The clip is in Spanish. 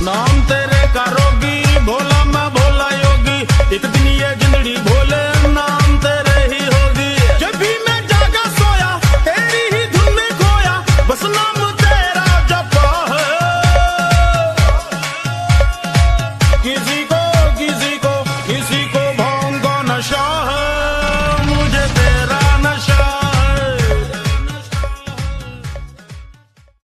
No te recarro